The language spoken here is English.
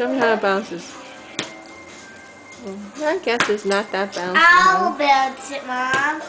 Show me how it bounces. I guess it's not that bouncy. I'll bounce it, Mom.